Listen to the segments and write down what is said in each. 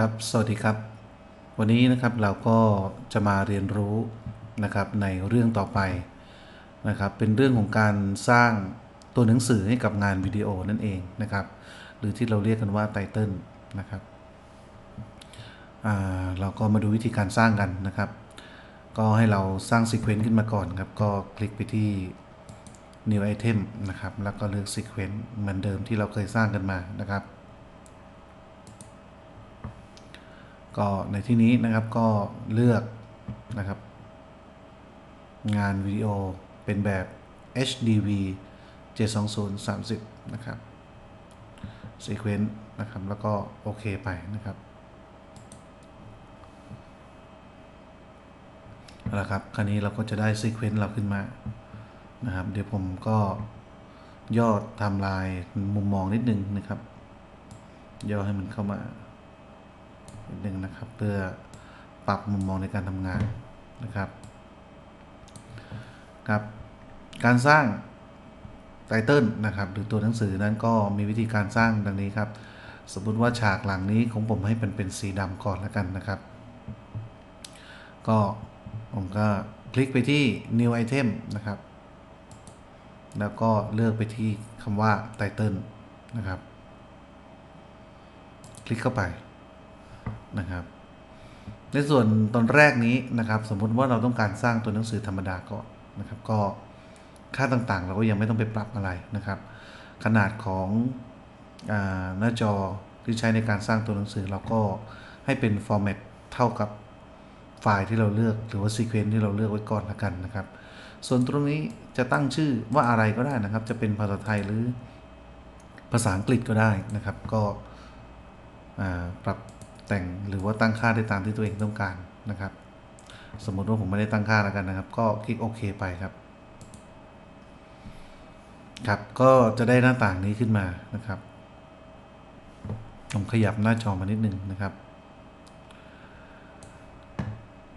ครับ สวัสดีครับ วันนี้นะครับเราก็จะมาเรียนรู้นะครับในเรื่องต่อไปนะครับ เป็นเรื่องของการสร้างตัวหนังสือให้กับงานวิดีโอนั่นเองนะครับ หรือที่เราเรียกกันว่าไตเติลนะครับอ่าเราก็มาดูวิธีการสร้างกันนะครับ ก็ให้เราสร้างซีเควนต์ขึ้นมาก่อนครับ ก็คลิกไปที่ new item นะครับ แล้วก็เลือก sequence เหมือนเดิมที่เราเคยสร้างกันมานะครับ ก็ในที่นี้นะครับก็เลือกนะครับ งานวิดีโอเป็นแบบ HDV 720 30 นะครับ sequence นะครับ แล้วก็โอเคไปนะครับเอาละครับ คราวนี้เราก็จะได้ sequence เราขึ้นมานะครับ เดี๋ยวผมก็ย่อไทำลายมุมมองนิดนึงนะครับ ย่อให้มันเข้ามา นิดนึงนะครับ เพื่อปรับมุมมองในการทำงานนะครับครับการสร้างไตเติลนะครับหรือตัวหนังสือนั้นก็มีวิธีการสร้างดังนี้ครับ สมมุติว่าฉากหลังนี้ของผมให้เป็นเป็นสีดำก่อนแล้วกันนะครับ ก็ผมก็คลิกไปที่ new item นะครับ แล้วก็เลือกไปที่คำว่า title นะครับ คลิกเข้าไป นะครับ ในส่วนตอนแรกนี้นะครับ สมมุติว่าเราต้องการสร้างตัวหนังสือธรรมดาก่อนนะครับ ก็ค่าต่างๆ เราก็ยังไม่ต้องไปปรับอะไรนะครับ ขนาดของอหน้าจอที่ใช้ในการสร้างตัวหนังสือเราก็ให้เป็น format เท่ากับไฟล์ที่เราเลือกหรือว่า sequence ที่เราเลือกไว้ก่อนละกันนะครับ ส่วนตรงนี้จะตั้งชื่อว่าอะไรก็ได้นะครับ จะเป็นภาษาไทยหรือภาษาอังกฤษก็ได้นะครับ ก็ปรับ แต่งหรือว่าตั้งค่าได้ตามที่ตัวเองต้องการนะครับ สมมติว่าผมไม่ได้ตั้งค่าแล้วกันนะครับ ก็คลิกโอเคไปครับครับก็จะได้หน้าต่างนี้ขึ้นมานะครับ ผมขยับหน้าจอมานิดนึงนะครับ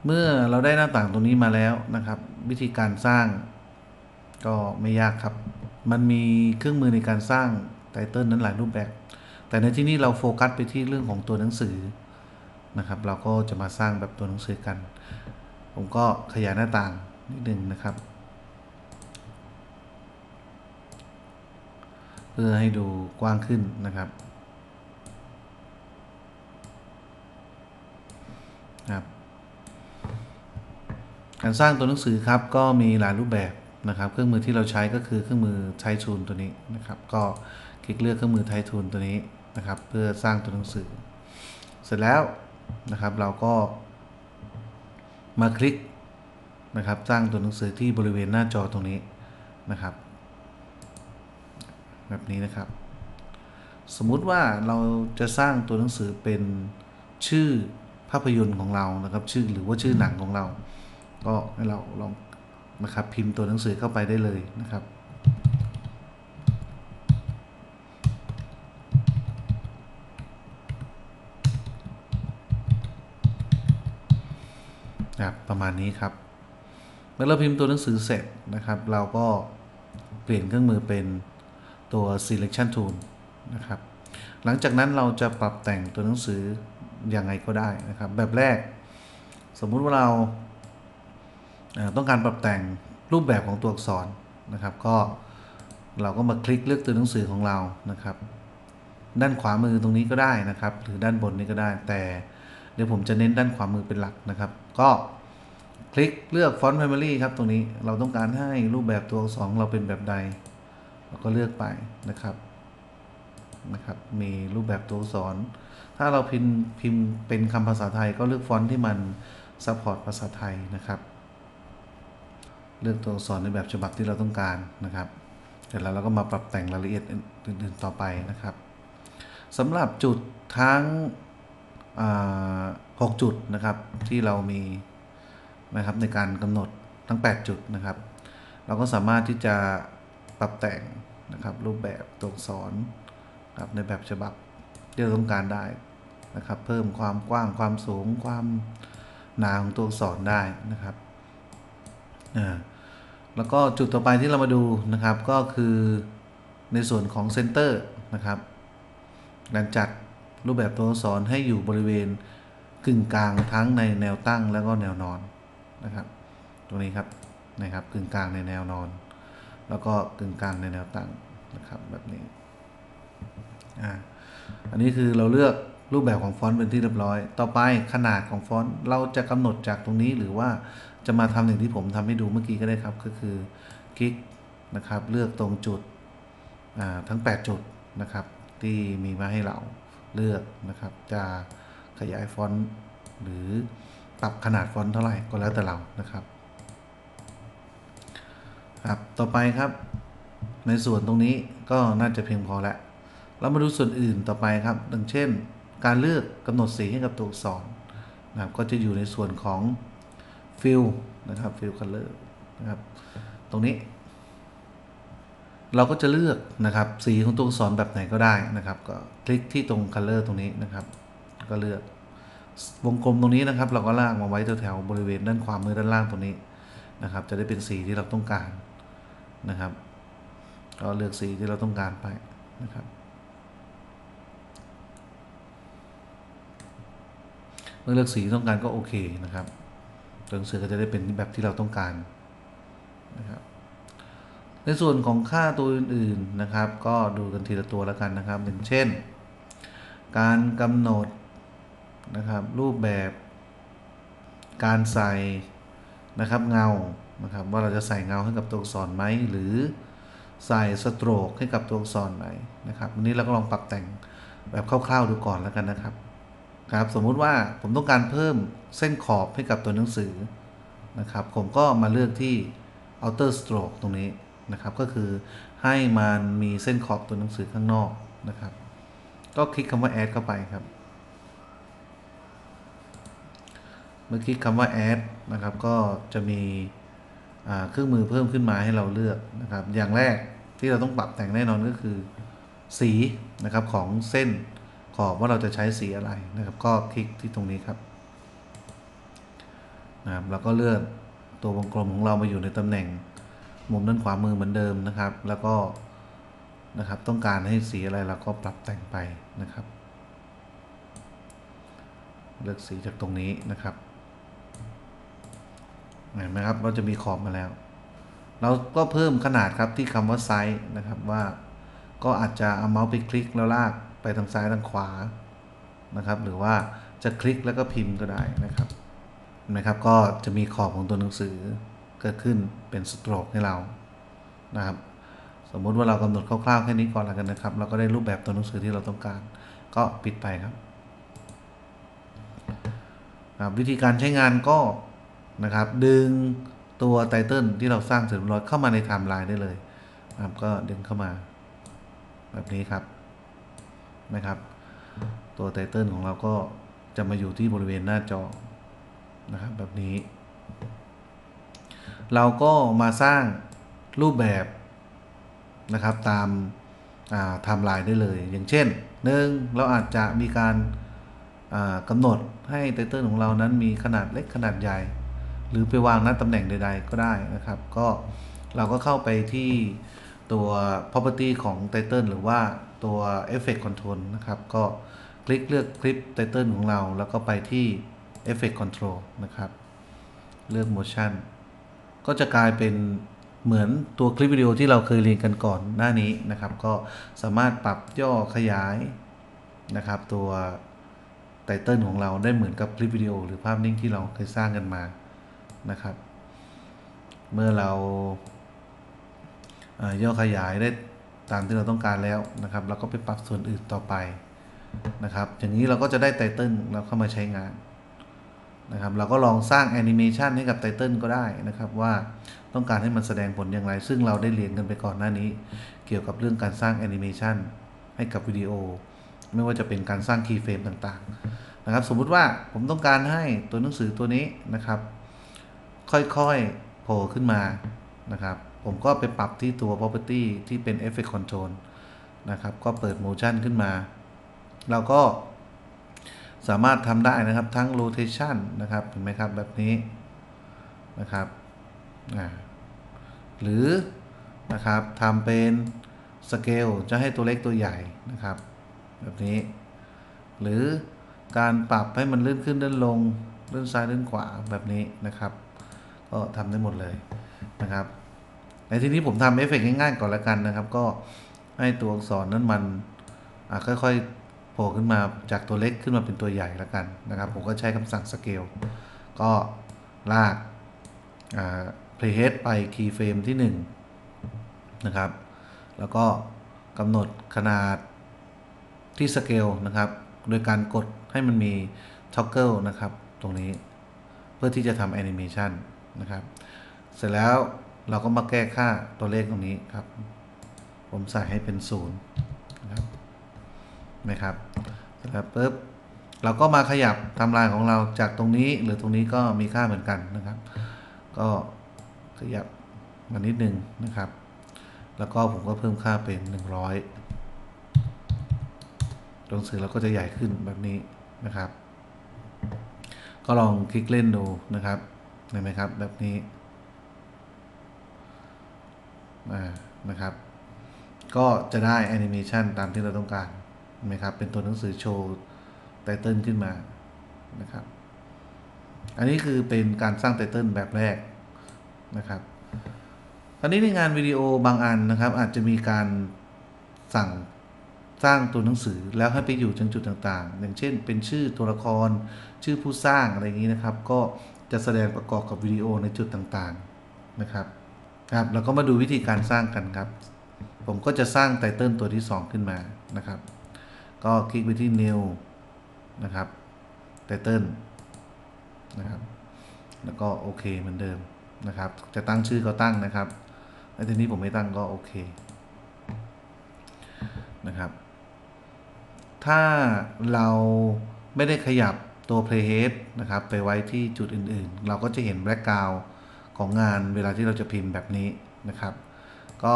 เมื่อเราได้หน้าต่างตรงนี้มาแล้วนะครับ วิธีการสร้างก็ไม่ยากครับ มันมีเครื่องมือในการสร้างไตเติลนั้นหลายรูปแบบ แต่ในที่นี้เราโฟกัสไปที่เรื่องของตัวหนังสือนะครับ เราก็จะมาสร้างแบบตัวหนังสือกัน ผมก็ขยายหน้าต่างนิดนึงนะครับเพื่อให้ดูกว้างขึ้นนะครับครับ การสร้างตัวหนังสือครับก็มีหลายรูปแบบนะครับ เครื่องมือที่เราใช้ก็คือเครื่องมือไททูนตัวนี้นะครับ ก็คลิกเลือกเครื่องมือไททูนตัวนี้ นะครับ เพื่อสร้างตัวหนังสือ เสร็จแล้วนะครับเราก็มาคลิกนะครับ สร้างตัวหนังสือที่บริเวณหน้าจอตรงนี้นะครับ แบบนี้นะครับ สมมุติว่าเราจะสร้างตัวหนังสือเป็นชื่อภาพยนตร์ของเรานะครับ ชื่อหรือว่าชื่อหนังของเรา ก็ให้เราลองนะครับพิมพ์ตัวหนังสือเข้าไปได้เลยนะครับ ครับประมาณนี้ครับ เมื่อเราพิมพ์ตัวหนังสือเสร็จนะครับ เราก็เปลี่ยนเครื่องมือเป็นตัว selection tool นะครับ หลังจากนั้นเราจะปรับแต่งตัวหนังสือยังไงก็ได้นะครับ แบบแรก สมมุติว่าเราต้องการปรับแต่งรูปแบบของตัวอักษรนะครับ ก็เราก็มาคลิกเลือกตัวหนังสือของเรานะครับ ด้านขวามือตรงนี้ก็ได้นะครับ หรือด้านบนนี้ก็ได้ แต่เดี๋ยวผมจะเน้นด้านขวามือเป็นหลักนะครับ ก็คลิกเลือกฟอนต์ Primary ครับตรงนี้เราต้องการให้รูปแบบตัวอักษรเราเป็นแบบใด เราก็เลือกไปนะครับนะครับมีรูปแบบตัวอักษร ถ้าเราพิมพ์พิมพ์เป็นคำภาษาไทยก็เลือกฟอนต์ที่มัน support ภาษาไทยนะครับ เลือกตัวอักษรในแบบฉบับที่เราต้องการนะครับเสร็จแล้วเราก็มาปรับแต่งรายละเอียดอื่นๆต่อไปนะครับสำหรับจุดทั้ง 6จุดนะครับที่เรามีนะครับในการกำหนดทั้ง 8 จุดนะครับ เราก็สามารถที่จะปรับแต่งนะครับรูปแบบตัวอักษรครับในแบบฉบับที่เราต้องการได้นะครับ เพิ่มความกว้างความสูงความหนาของตัวอักษรได้นะครับอ่าแล้วก็จุดต่อไปที่เรามาดูนะครับก็คือในส่วนของเซนเตอร์นะครับการจัด รูปแบบตัวอักษรให้อยู่บริเวณกึ่งกลางทั้งในแนวตั้งแล้วก็แนวนอนนะครับ ตรงนี้ครับนะครับกึ่งกลางในแนวนอน แล้วก็กึ่งกลางในแนวตั้งนะครับแบบนี้อ่าอันนี้คือเราเลือกรูปแบบของฟอนต์เป็นที่เรียบร้อย ต่อไปขนาดของฟอนต์เราจะกำหนดจากตรงนี้หรือว่าจะมาทำอย่างที่ผมทำให้ดูเมื่อกี้ก็ได้ครับก็คือคลิกนะครับเลือกตรงจุดอ่าทั้ง 8 จุดนะครับที่มีมาให้เรา เลือกนะครับ จะขยายฟอนต์หรือปรับขนาดฟอนต์เท่าไหร่ก็แล้วแต่เรานะครับ ครับ ต่อไปครับ ในส่วนตรงนี้ก็น่าจะเพียงพอแล้วเรามาดูส่วนอื่นต่อไปครับดังเช่น การเลือกกำหนดสีให้กับตัวอักษรนะครับก็จะอยู่ในส่วนของ fill นะครับ fill color นะครับตรงนี้ เราก็จะเลือกนะครับสีของตัวอักษรแบบไหนก็ได้นะครับ ก็คลิกที่ตรง color ตรงนี้นะครับ ก็เลือกวงกลมตรงนี้นะครับ เราก็ลากมาไว้แถวๆบริเวณด้านขวามือด้านล่างตรงนี้นะครับ จะได้เป็นสีที่เราต้องการนะครับ ก็เลือกสีที่เราต้องการไปนะครับเมื่อเลือกสีต้องการก็โอเคนะครับตัวหนังสือก็จะได้เป็นแบบที่เราต้องการนะครับ ในส่วนของค่าตัวอื่นๆนะครับ ก็ดูกันทีละตัวแล้วกันนะครับอย่างเช่น การกำหนดนะครับรูปแบบ การใส่นะครับเงานะครับว่าเราจะใส่เงาให้กับตัวอักษรไหมหรือใส่สโตรกให้กับตัวอักษรไหนนะครับวันนี้เราก็ลองปรับแต่งแบบคร่าวๆดูก่อนแล้วกันนะครับครับสมมุติว่าผมต้องการเพิ่มเส้นขอบให้กับตัวหนังสือนะครับ ผมก็มาเลือกที่ outer stroke ตรงนี้ นะครับ ก็คือให้มันมีเส้นขอบตัวหนังสือข้างนอกนะครับ ก็คลิกคำว่า add เข้าไปครับ เมื่อคลิกคำว่า add นะครับ ก็จะมีเครื่องมือเพิ่มขึ้นมาให้เราเลือกนะครับ อย่างแรกที่เราต้องปรับแต่งแน่นอนก็คือ สีนะครับของเส้นขอบว่าเราจะใช้สีอะไรนะครับ ก็คลิกที่ตรงนี้ครับนะครับแล้วก็เลื่อนตัววงกลมของเรามาอยู่ในตำแหน่ง มุมด้านขวามือเหมือนเดิมนะครับ แล้วก็นะครับต้องการให้สีอะไรเราก็ปรับแต่งไปนะครับ เลือกสีจากตรงนี้นะครับเห็นไหมครับเราจะมีขอบมาแล้ว เราก็เพิ่มขนาดครับที่คำว่าไซส์นะครับว่าก็อาจจะเอาเมาส์ไปคลิกแล้วลากไปทางซ้ายทางขวานะครับ หรือว่าจะคลิกแล้วก็พิมพ์ก็ได้นะครับนะครับก็จะมีขอบของตัวหนังสือ กิดขึ้นเป็นสโตรกให้เรานะครับสมมุติว่าเรากำหนดคร่าวๆแค่นี้ก่อนแล้วกันนะครับ เราก็ได้รูปแบบตัวหนังสือที่เราต้องการ ก็ปิดไปครับวิธีการใช้งานก็นะครับ ดึงตัว title ที่เราสร้างเสร็จเรียบร้อยเข้ามาในไทม์ไลน์ได้เลยนะครับก็ดึงเข้ามา แบบนี้ครับนะครับ ตัว title ของเราก็จะมาอยู่ที่บริเวณหน้าจอนะครับแบบนี้ เราก็มาสร้างรูปแบบนะครับตามไทม์ไลน์ได้เลย อย่างเช่นหนึ่งเราอาจจะมีการกำหนดให้ไตเติลของเรานั้นมีขนาดเล็กขนาดใหญ่ หรือไปวางหน้าตำแหน่งใด ๆ ก็ได้นะครับ ก็เราก็เข้าไปที่ตัว property ของ title หรือว่าตัว effect control นะครับ ก็คลิกเลือกคลิป title ของเรา แล้วก็ไปที่ effect control นะครับ เลือก motion ก็จะกลายเป็นเหมือนตัวคลิปวิดีโอที่เราเคยเรียนกันก่อนหน้านี้นะครับ ก็สามารถปรับย่อขยายนะครับ ตัวไตเติลของเราได้เหมือนกับคลิปวิดีโอ หรือภาพนิ่งที่เราเคยสร้างกันมานะครับ เมื่อเราย่อขยายได้ตามที่เราต้องการแล้วนะครับเราก็ไปปรับส่วนอื่นต่อไปนะครับ อย่างนี้เราก็จะได้ไตเติลเราเข้ามาใช้งาน นะครับเราก็ลองสร้างแอนิเมชันให้กับไตเติลก็ได้นะครับว่าต้องการให้มันแสดงผลอย่างไร ซึ่งเราได้เรียนกันไปก่อนหน้านี้ เกี่ยวกับเรื่องการสร้างแอนิเมชันให้กับวิดีโอ ไม่ว่าจะเป็นการสร้างคีย์เฟรมต่างๆนะครับสมมุติว่าผมต้องการให้ตัวหนังสือตัวนี้นะครับ ค่อยๆโผล่ขึ้นมานะครับผมก็ไปปรับที่ตัว property ที่เป็น effect control นะครับก็เปิด motion ขึ้นมา เราก็ สามารถทำได้นะครับทั้ง rotation นะครับเห็นไหมครับแบบนี้นะครับหรือนะครับทำเป็น scale จะให้ตัวเล็กตัวใหญ่นะครับ แบบนี้ หรือการปรับให้มันเลื่อนขึ้นเลื่อนลงเลื่อนซ้ายเลื่อนขวาแบบนี้นะครับ ก็ทำได้หมดเลยนะครับในที่นี้ผมทำเอฟเฟกต์ง่ายๆก่อนละกันนะครับ ก็ให้ตัวอักษรนั้นมันค่อยๆ โผล่ขึ้นมาจากตัวเล็กขึ้นมาเป็นตัวใหญ่ละกันนะครับ ผมก็ใช้คำสั่งสเกลก็ลาก playhead ไป keyframe ที่ 1 นะครับ แล้วก็กำหนดขนาดที่สเกลนะครับ โดยการกดให้มันมี toggle นะครับ ตรงนี้เพื่อที่จะทำแอนิเมชันนะครับ เสร็จแล้วเราก็มาแก้ค่าตัวเลขตรงนี้ครับ ผมใส่ให้เป็นศูนย์ นะครับเสร็จแล้วปุ๊บเราก็มาขยับทำลายของเราจากตรงนี้หรือตรงนี้ก็มีค่าเหมือนกันนะครับ ก็ขยับมานิดนึงนะครับ แล้วก็ผมก็เพิ่มค่าเป็น 100ตัวหนังสื่อเราก็จะใหญ่ขึ้นแบบนี้นะครับ ก็ลองคลิกเล่นดูนะครับเห็นไหมครับแบบนี้อ่านะครับ ก็จะได้แอนิเมชันตามที่เราต้องการ เห็นไหมครับ เป็นตัวหนังสือโชว์ไตเติลขึ้นมานะครับ อันนี้คือเป็นการสร้างไตเติลแบบแรกนะครับคราวนี้ในงานวิดีโอบางอันนะครับ อาจจะมีการสั่งสร้างตัวหนังสือแล้วให้ไปอยู่จังจุดต่างๆ อย่างเช่น เป็นชื่อตัวละคร ชื่อผู้สร้างอะไรอย่างนี้นะครับ ก็จะแสดงประกอบกับวิดีโอในจุดต่างๆนะครับครับเราก็มาดูวิธีการสร้างกันครับ ผมก็จะสร้างไตเติลตัวที่ 2 ขึ้นมานะครับ ก็คลิกไปที่ new นะครับไตเติลนะครับ แล้วก็โอเคเหมือนเดิมนะครับ จะตั้งชื่อก็ตั้งนะครับแล้วทีนี้ผมไม่ตั้งก็โอเคนะครับ ถ้าเราไม่ได้ขยับตัว playhead นะครับ ไปไว้ที่จุดอื่นๆ เราก็จะเห็น background ของงานเวลาที่เราจะพิมพ์แบบนี้นะครับ ก็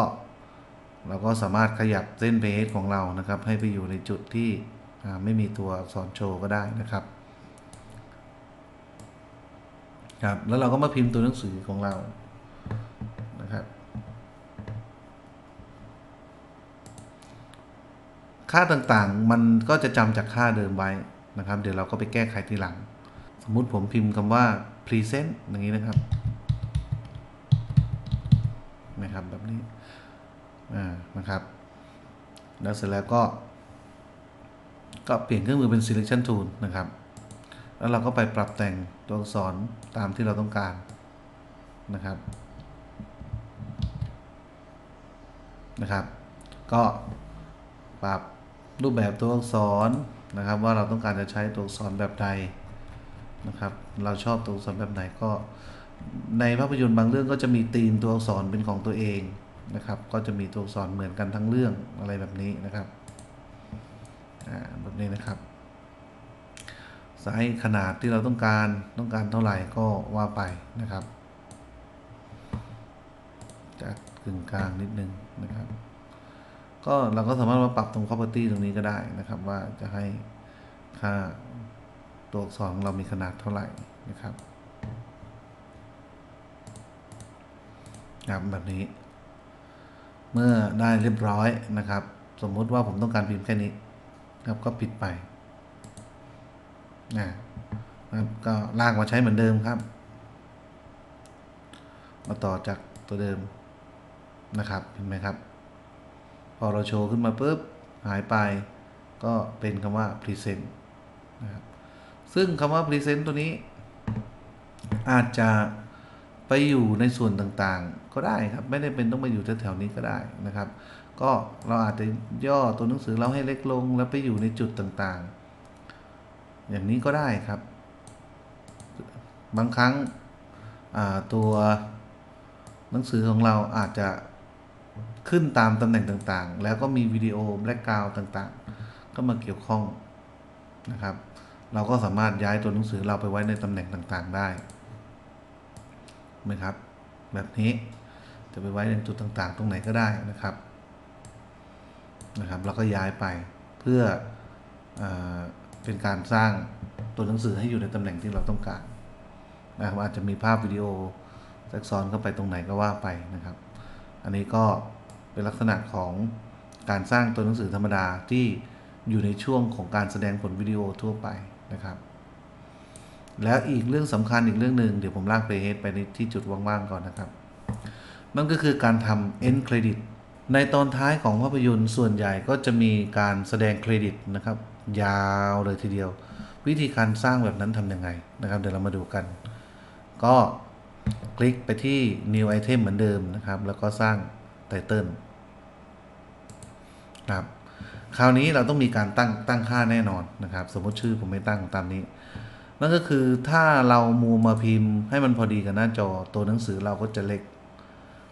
เราก็สามารถขยับเส้น playhead ของเรานะครับ ให้ไปอยู่ในจุดที่ไม่มีตัวอักษรโชว์ก็ได้นะครับครับแล้วเราก็มาพิมพ์ตัวหนังสือของเรานะครับ ค่าต่างๆมันก็จะจำจากค่าเดิมไว้นะครับ เดี๋ยวเราก็ไปแก้ไขทีหลัง สมมุติผมพิมพ์คำว่า present อย่างนี้นะครับนะครับแบบนี้ นะครับแล้วเสร็จแล้วก็ก็เปลี่ยนเครื่องมือเป็น selection tool นะครับ แล้วเราก็ไปปรับแต่งตัวอักษรตามที่เราต้องการนะครับ นะครับ ก็ปรับรูปแบบตัวอักษรนะครับ ว่าเราต้องการจะใช้ตัวอักษรแบบใดนะครับ เราชอบตัวอักษรแบบไหนก็ ในภาพยนตร์บางเรื่องก็จะมีธีมตัวอักษรเป็นของตัวเอง นะครับ ก็จะมีตัวอักษรเหมือนกันทั้งเรื่องอะไรแบบนี้นะครับอ่าแบบนี้นะครับไซส์ขนาดที่เราต้องการต้องการเท่าไหร่ก็ว่าไปนะครับจากกึ่งกลางนิดนึงนะครับ ก็เราก็สามารถมาปรับตรง property ตรงนี้ก็ได้นะครับ ว่าจะให้ค่าตัวอักษรของเรามีขนาดเท่าไหร่นะครับครับแบบนี้ เมื่อได้เรียบร้อยนะครับ สมมุติว่าผมต้องการพิมพ์แค่นี้ครับก็ปิดไปนะครับก็ลากมาใช้เหมือนเดิมครับ มาต่อจากตัวเดิมนะครับเห็นไหมครับ พอเราโชว์ขึ้นมาปุ๊บหายไป ก็เป็นคำว่า present นะครับซึ่งคำว่า present ตัวนี้ อาจจะ ไปอยู่ในส่วนต่างๆ ก็ได้ครับ ไม่ได้เป็นต้องมาอยู่แถวๆนี้ก็ได้นะครับ ก็เราอาจจะย่อตัวหนังสือเราให้เล็กลง แล้วไปอยู่ในจุดต่างๆ อย่างนี้ก็ได้ครับ บางครั้งตัวหนังสือของเราอาจจะขึ้นตามตำแหน่งต่างๆ แล้วก็มีวิดีโอแบล็กกราวต่างๆ ก็มาเกี่ยวข้องนะครับ เราก็สามารถย้ายตัวหนังสือเราไปไว้ในตำแหน่งต่างๆ ได้ ไหมครับ แบบนี้จะไปไว้ในจุดต่างๆ ตรงไหนก็ได้นะครับนะครับเราก็ย้ายไปเพื่ออเป็นการสร้างตัวหนังสือให้อยู่ในตำแหน่งที่เราต้องการนะครับอาจจะมีภาพวิดีโอแทรกซ้อนเข้าไปตรงไหนก็ว่าไปนะครับ อันนี้ก็เป็นลักษณะของการสร้างตัวหนังสือธรรมดาที่อยู่ในช่วงของการแสดงผลวิดีโอทั่วไปนะครับ แล้วอีกเรื่องสำคัญอีกเรื่องหนึ่งเดี๋ยวผมลากไปเฮดไปในที่จุดว่างๆก่อนนะครับนั่นก็คือการทำ end credit ในตอนท้ายของภาพยนตร์ส่วนใหญ่ก็จะมีการแสดงเครดิตนะครับ ยาวเลยทีเดียว วิธีการสร้างแบบนั้นทำยังไงนะครับ เดี๋ยวเรามาดูกัน ก็คลิกไปที่ new item เหมือนเดิมนะครับ แล้วก็สร้างไตเติลครับคราวนี้เราต้องมีการตั้งตั้งค่าแน่นอนนะครับ สมมติชื่อผมไม่ตั้งตามนี้ นั่นก็คือถ้าเรามูมาพิมพ์ให้มันพอดีกับหน้าจอตัวหนังสือเราก็จะเล็ก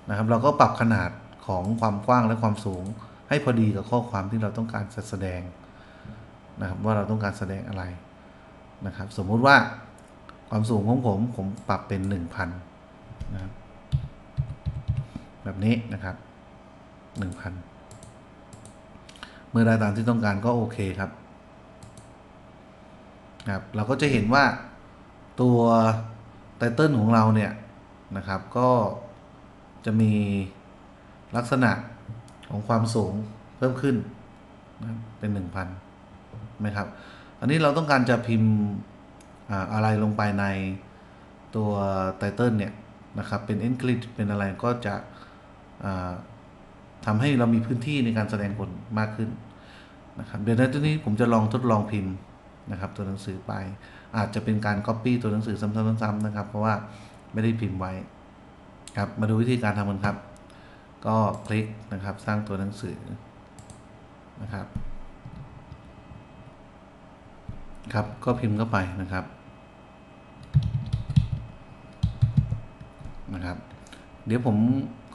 นะครับ เราก็ปรับขนาดของความกว้างและความสูง ให้พอดีกับข้อความที่เราต้องการจะแสดงนะครับว่าเราต้องการแสดงอะไรนะครับ สมมุติว่าความสูงของผมผมปรับเป็น 1,000นะครับแบบนี้นะครับ 1,000 เมื่อได้ตามที่ต้องการก็โอเคครับ นะครับเราก็จะเห็นว่าตัวไตเติลของเราเนี่ยนะครับก็จะมีลักษณะของความสูงเพิ่มขึ้นนะครับเป็น 1,000ไหมครับ อันนี้เราต้องการจะพิมพ์อะไรลงไปในตัวไตเติลเนี่ยนะครับเป็น e n g l i s h เป็นอะไรก็จะทำให้เรามีพื้นที่ในการแสดงผลมากขึ้นนะครับเดี๋ยวในตัวนี้ผมจะลองทดลองพิมพ์ นะครับตัวหนังสือไป อาจจะเป็นการ Copy ตัวหนังสือซ้ำๆๆนะครับ เพราะว่าไม่ได้พิมพ์ไว้ครับมาดูวิธีการทำกันครับ ก็คลิกนะครับสร้างตัวหนังสือนะครับ ครับก็พิมพ์เข้าไปนะครับนะครับ เดี๋ยวผม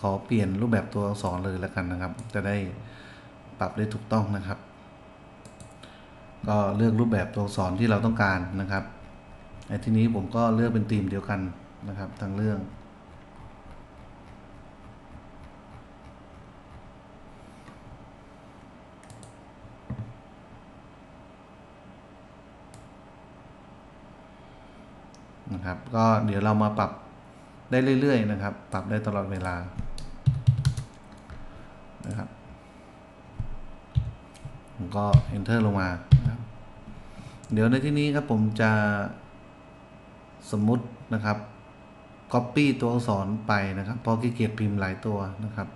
ขอเปลี่ยนรูปแบบตัวอักษรเลยแล้วกันนะครับ จะได้ปรับได้ถูกต้องนะครับ ก็เลือกรูปแบบตัวอักษรที่เราต้องการนะครับในที่นี้ผมก็เลือกเป็นธีมเดียวกันนะครับทั้งเรื่อง นะครับ ก็เดี๋ยวเรามาปรับได้เรื่อย ๆ นะครับ ปรับได้ตลอดเวลานะครับผมก็ enter ลงมา เดี๋ยวในที่นี้ครับผมจะสมมุตินะครับ copy ตัวอักษรไปนะครับเพราะขี้เกียจพิมพ์หลายตัวนะครับ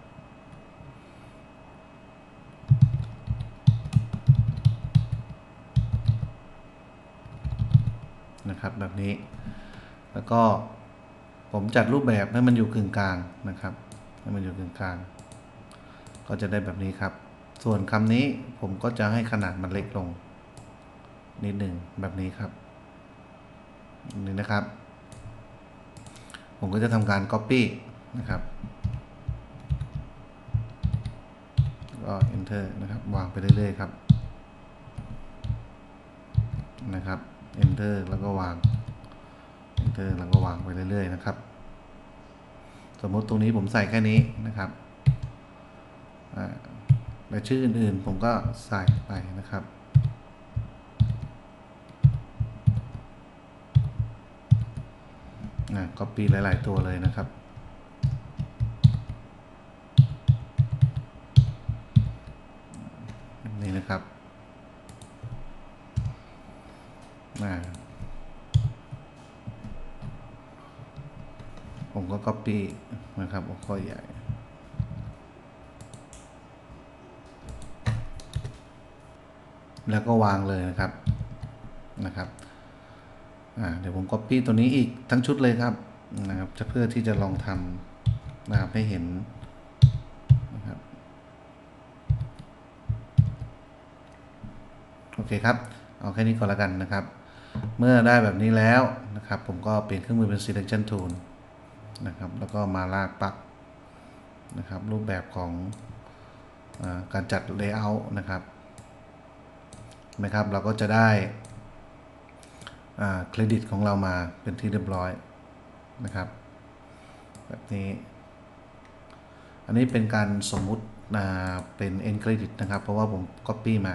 นะครับแบบนี้ แล้วก็ผมจัดรูปแบบให้มันอยู่กึ่งกลางนะครับ ให้มันอยู่กึ่งกลาง ก็จะได้แบบนี้ครับ ส่วนคำนี้ผมก็จะให้ขนาดมันเล็กลง นิดหนึ่งแบบนี้ครับนี่นะครับ ผมก็จะทำการ Copy นะครับก็ Enter นะครับ วางไปเรื่อยๆครับ นะครับ Enter แล้วก็วาง Enter แล้วก็วางไปเรื่อยๆนะครับ สมมติตรงนี้ผมใส่แค่นี้นะครับและชื่ออื่นๆผมก็ใส่ไปนะครับ อ่า copy หลาย ๆ ตัวเลยนะครับ นี่นะครับผมก็ copy นะครับหัวข้อใหญ่แล้วก็วางเลยนะครับนะครับ เดี๋ยวผม copy ตัวนี้อีกทั้งชุดเลยครับนะครับจะเพื่อที่จะลองทำนะครับให้เห็นนะครับโอเคครับ เอาแค่นี้ก่อนละกันนะครับ เมื่อได้แบบนี้แล้วนะครับ ผมก็เปลี่ยนเครื่องมือเป็น selection tool นะครับ แล้วก็มาลากปักนะครับ รูปแบบของอการจัด layout นะครับนะครับ เราก็จะได้ เครดิตของเรามาเป็นที่เรียบร้อยนะครับ แบบนี้ อันนี้เป็นการสมมุติเป็น end credit นะครับ เพราะว่าผม copy มา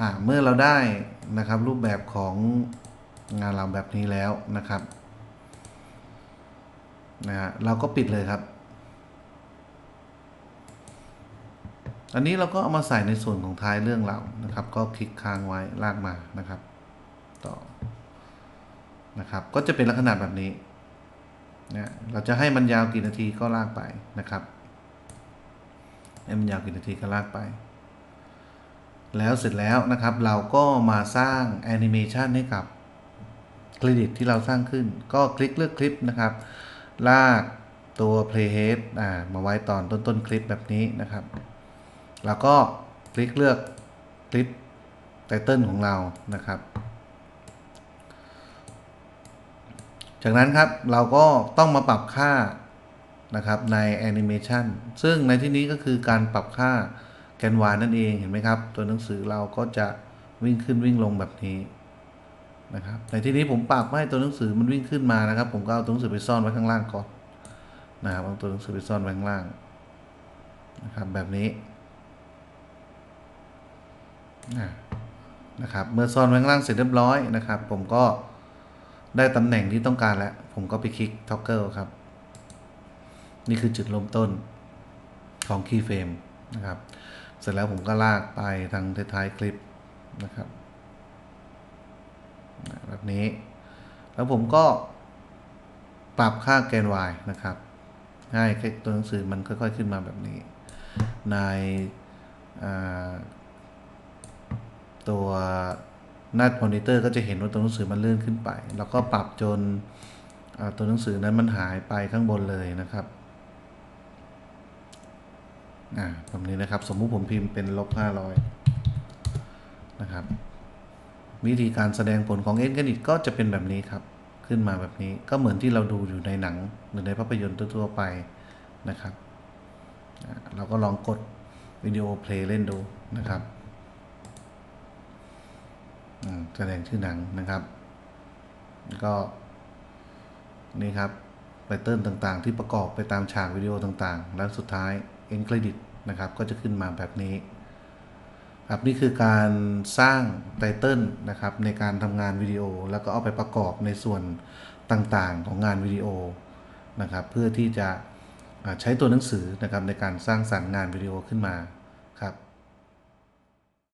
อ่าเมื่อเราได้นะครับรูปแบบของงานเราแบบนี้แล้วนะครับนะฮะเราก็ปิดเลยครับ อันนี้เราก็เอามาใส่ในส่วนของท้ายเรื่องเรานะครับ ก็คลิกค้างไว้ลากมานะครับ ต่อ นะครับ ก็จะเป็นลักษณะแบบนี้นะเราจะให้มันยาวกี่นาทีก็ลากไปนะครับให้มันยาวกี่นาทีก็ลากไป แล้วเสร็จแล้วนะครับ เราก็มาสร้างแอนิเมชันให้กับเครดิตที่เราสร้างขึ้น ก็คลิกเลือกคลิปนะครับ ลากตัว playhead อ่ามาไว้ตอนต้นๆคลิปแบบนี้นะครับ แล้วก็คลิกเลือกคลิปไตเติลของเรานะครับ จากนั้นครับเราก็ต้องมาปรับค่านะครับในแอนิเมชันซึ่งในที่นี้ก็คือการปรับค่าแกน y นั่นเองเห็นไหมครับ ตัวหนังสือเราก็จะวิ่งขึ้นวิ่งลงแบบนี้นะครับในที่นี้ผมปรับให้ตัวหนังสือมันวิ่งขึ้นมานะครับ ผมก็เอาตัวหนังสือไปซ่อนไว้ข้างล่างก่อนนะครับเอาตัวหนังสือไปซ่อนไว้ข้างล่างนะครับแบบนี้นะครับเมื่อซ่อนไว้ข้างล่างเสร็จเรียบร้อยนะครับ ผมก็ ได้ตำแหน่งที่ต้องการแล้ว ผมก็ไปคลิก toggle ครับ นี่คือจุดเริ่มต้นของ Keyframe นะครับ เสร็จแล้วผมก็ลากไปทางท้ายคลิปนะครับ แบบนี้ แล้วผมก็ปรับค่าแกน y นะครับให้ตัวหนังสือมันค่อย ๆ ขึ้นมาแบบนี้ ในตัว หน้ามอนิเตอร์ก็จะเห็นว่าตัวหนังสือมันเลื่อนขึ้นไป แล้วก็ปรับจนตัวหนังสือนั้นมันหายไปข้างบนเลยนะครับอ่าแบบนี้นะครับ สมมุติผมพิมพ์เป็นลบห้าร้อยนะครับ วิธีการแสดงผลของเอ็นกันอีกก็จะเป็นแบบนี้ครับ ขึ้นมาแบบนี้ก็เหมือนที่เราดูอยู่ในหนังหรือในภาพยนตร์ทั่วไปนะครับ เราก็ลองกดวิดีโอ play เล่นดูนะครับ แสดงชื่อหนังนะครับ ก็นี่ครับ title ต่างๆ ที่ประกอบไปตามฉากวิดีโอต่างๆ แล้วสุดท้าย end credit นะครับ ก็จะขึ้นมาแบบนี้ครับนี่คือการสร้าง title นะครับในการทำงานวิดีโอ แล้วก็เอาไปประกอบในส่วนต่างๆของงานวิดีโอนะครับ เพื่อที่จะใช้ตัวหนังสือนะครับในการสร้างสรรค์งานวิดีโอขึ้นมา